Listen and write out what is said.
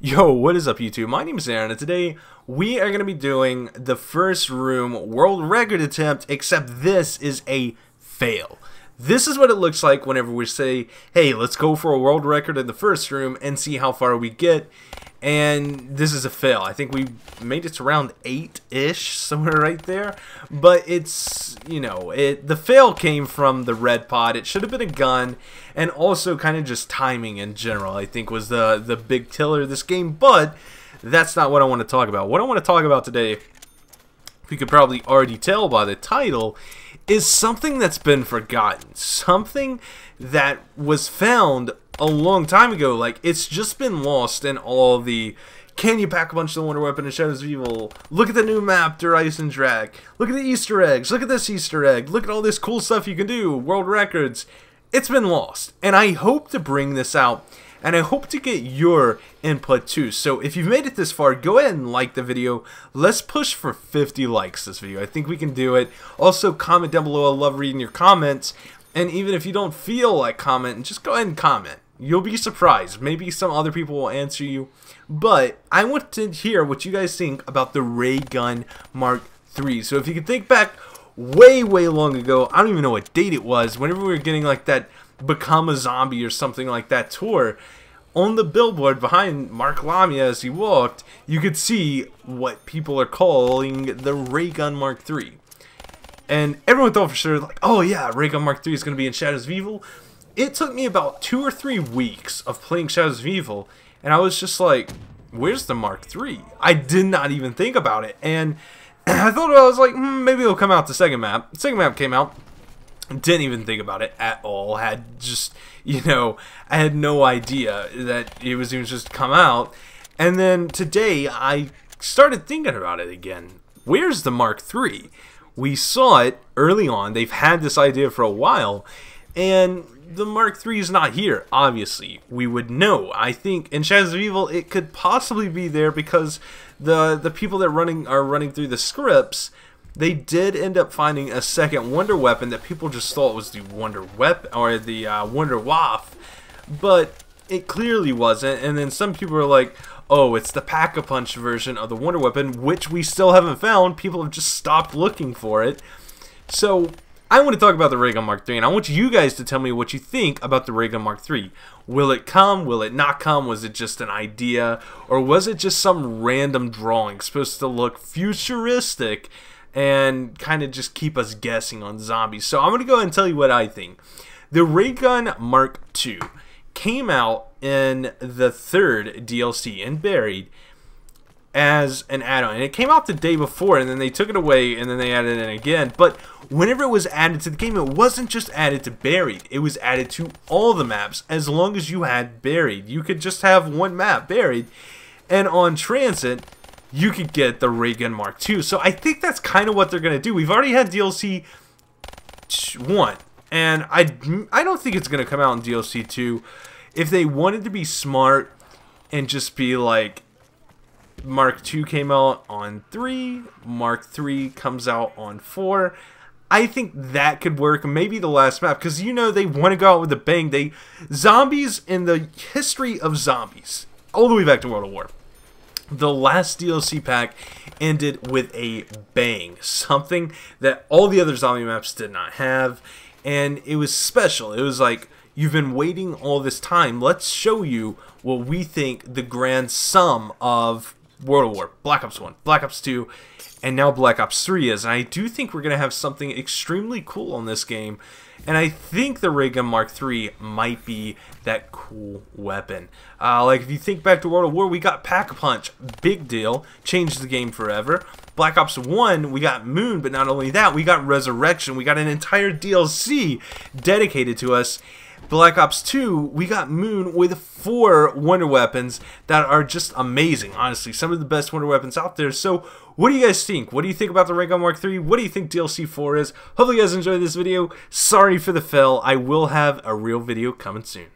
Yo, what is up YouTube? My name is Aaron and today we are going to be doing the first room world record attempt except this is a fail. This is what it looks like whenever we say, hey, let's go for a world record in the first room and see how far we get and this is a fail. I think we made it to round eight ish, somewhere right there. But it's you know it. The fail came from the red pod. It should have been a gun, and also kind of just timing in general. I think was the the big killer of this game. But that's not what I want to talk about. What I want to talk about today, you could probably already tell by the title, is something that's been forgotten. Something that was found a long time ago. Like, it's just been lost in all the can you Pack-a-Punch of the Wonder Weapon and Shadows of Evil? Look at the new map, Der Eisendrache. Drag. Look at the Easter eggs. Look at this Easter egg. Look at all this cool stuff you can do. World records. It's been lost. And I hope to bring this out. And I hope to get your input too. So if you've made it this far, go ahead and like the video. Let's push for 50 likes this video. I think we can do it. Also, comment down below. I love reading your comments. And even if you don't feel like commenting, just go ahead and comment. You'll be surprised. Maybe some other people will answer you. But I want to hear what you guys think about the Ray Gun Mark III. So if you can think back way, way long ago, I don't even know what date it was, whenever we were getting like that Become a Zombie or something like that tour, on the billboard behind Mark Lamia as he walked, you could see what people are calling the Ray Gun Mark III. And everyone thought for sure, like, oh yeah, Ray Gun Mark III is going to be in Shadows of Evil it took me about two or three weeks of playing Shadows of Evil, and I was just like, where's the Mark III? I did not even think about it. And I thought I was like, hmm, maybe it'll come out the second map. The second map came out. Didn't even think about it at all. Had just, you know, I had no idea that it was even just come out. And then today I started thinking about it again. Where's the Mark III? We saw it early on. They've had this idea for a while. And the Mark III is not here, obviously. We would know. I think in Shadows of Evil it could possibly be there because the the people that running are running through the scripts, they did end up finding a second Wonder Weapon that people just thought was the Wonder Weapon or the uh, Wonder Waff, but it clearly wasn't. And then some people are like, "Oh, it's the Pack-a-Punch version of the Wonder Weapon," which we still haven't found. People have just stopped looking for it. So I want to talk about the Raygun Mark III, and I want you guys to tell me what you think about the Raygun Mark III. Will it come? Will it not come? Was it just an idea? Or was it just some random drawing supposed to look futuristic and kind of just keep us guessing on zombies? So I'm going to go ahead and tell you what I think. The Raygun Mark II came out in the third DLC and buried as an add-on and it came out the day before and then they took it away and then they added it in again but whenever it was added to the game it wasn't just added to buried. It was added to all the maps as long as you had buried. You could just have one map buried and on TranZit you could get the ray gun mark II so I think that's kind of what they're gonna do. We've already had DLC 1 and I, I don't think it's gonna come out in DLC 2 if they wanted to be smart and just be like Mark II came out on 3, Mark 3 comes out on 4. I think that could work. Maybe the last map because you know they want to go out with a bang. They zombies in the history of zombies, all the way back to World of War. The last DLC pack ended with a bang, something that all the other zombie maps did not have, and it was special. It was like you've been waiting all this time. Let's show you what we think the grand sum of World of War, Black Ops 1, Black Ops 2, and now Black Ops 3 is. And I do think we're going to have something extremely cool on this game. And I think the Ray Gun Mark III might be that cool weapon. Uh, like, if you think back to World of War, we got Pack-a-Punch. Big deal. Changed the game forever. Black Ops 1, we got Moon, but not only that, we got Rezurrection. We got an entire DLC dedicated to us. Black Ops 2, we got Moon with four Wonder Weapons that are just amazing, honestly. Some of the best Wonder Weapons out there. So, what do you guys think? What do you think about the Ray Gun Mark III? What do you think DLC 4 is? Hopefully you guys enjoyed this video. Sorry for the fail. I will have a real video coming soon.